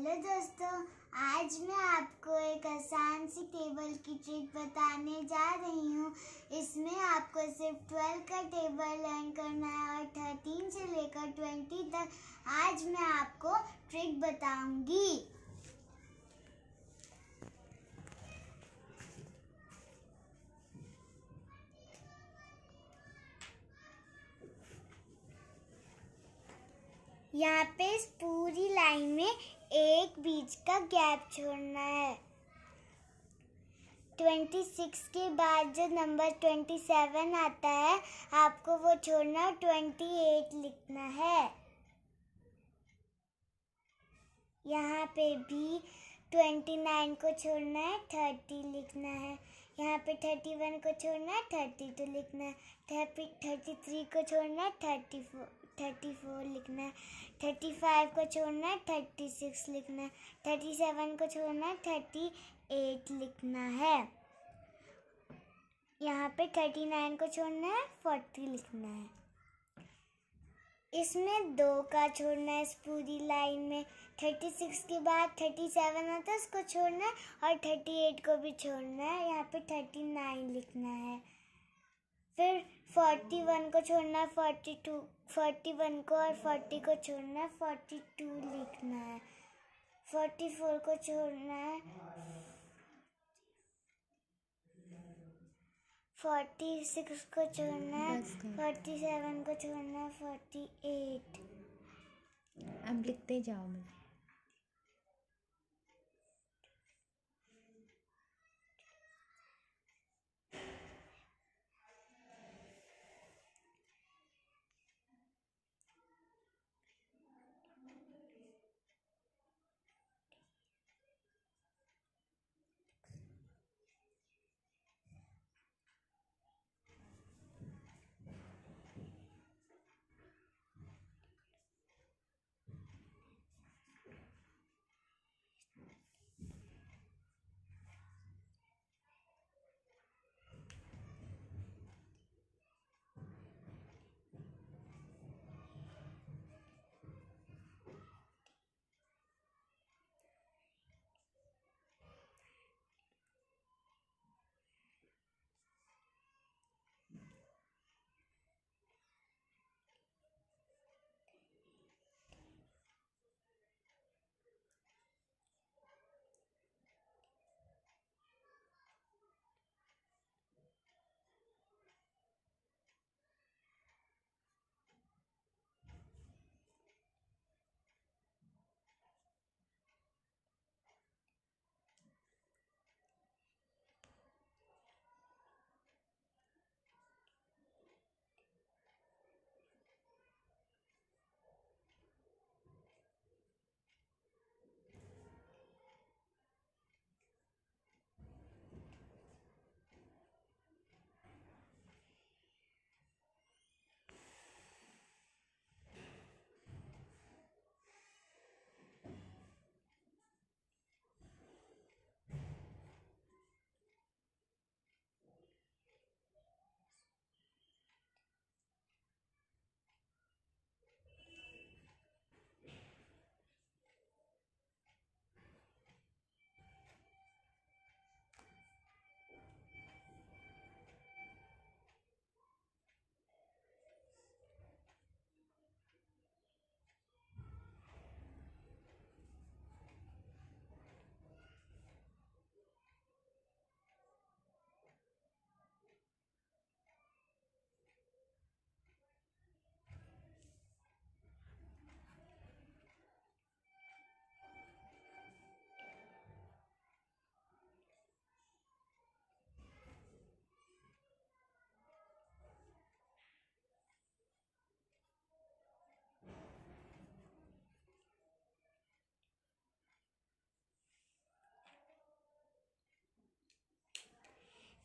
Hello दोस्तों, आज मैं आपको एक आसान सी टेबल की ट्रिक बताने जा रही हूँ। इसमें आपको सिर्फ़ 12 का टेबल लर्न करना है और 13 से लेकर 20 तक आज मैं आपको ट्रिक बताऊँगी। यहाँ पे इस पूरी लाइन में एक बीच का गैप छोड़ना है। 26 के बाद जो नंबर 27 आता है, आपको वो छोड़ना 28 लिखना है। यहाँ पे भी 29 को छोड़ना है 30 लिखना है। यहाँ पे 31 को छोड़ना है 32 लिखना है 33 को छोड़ना है 34 थर्टी फोर लिखना थर्टी फाइव को छोड़ना थर्टी सिक्स लिखना थर्टी सेवन को छोड़ना थर्टी एट लिखना है। यहाँ पे थर्टी नाइन को छोड़ना है फोर्टी लिखना है। इसमें दो का छोड़ना है, इस पूरी लाइन में। थर्टी सिक्स के बाद थर्टी सेवन आता है उसको छोड़ना है, और थर्टी एट को भी छोड़ना है। यहाँ पे थर्टी नाइन लिखना है। फिर फोर्टी वन को छोड़ना है फोर्टी टू फोर्टी वन को और फोर्टी को छोड़ना है फोर्टी टू लिखना है। फोर्टी फोर को छोड़ना है फोर्टी सिक्स को छोड़ना है फोर्टी सेवन को छोड़ना है फोर्टी एट। अब लिखते जाओ मैं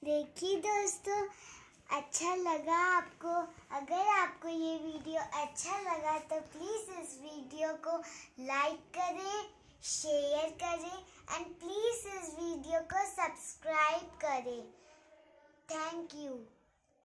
देखिए दोस्तों अच्छा लगा आपको। अगर आपको ये वीडियो अच्छा लगा तो प्लीज़ इस वीडियो को लाइक करें शेयर करें एंड प्लीज़ इस वीडियो को सब्सक्राइब करें। Thank you